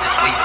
this week.